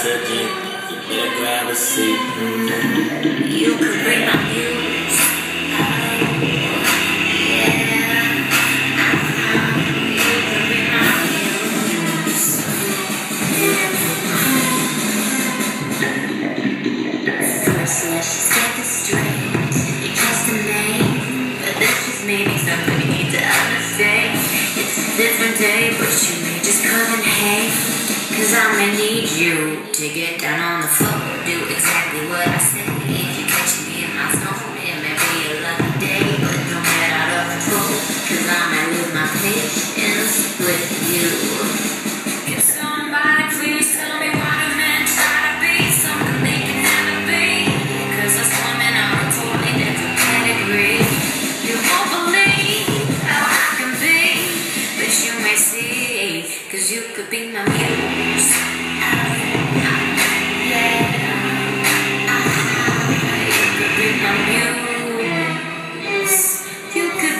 You could bring my muse. First, let's just get this straight. You're just a name, but something you need to understand. It's a different day, but you may just come and hang. Cause I'ma need you to get down on the floor. Do exactly what I say. You could be my muse. Muse. You could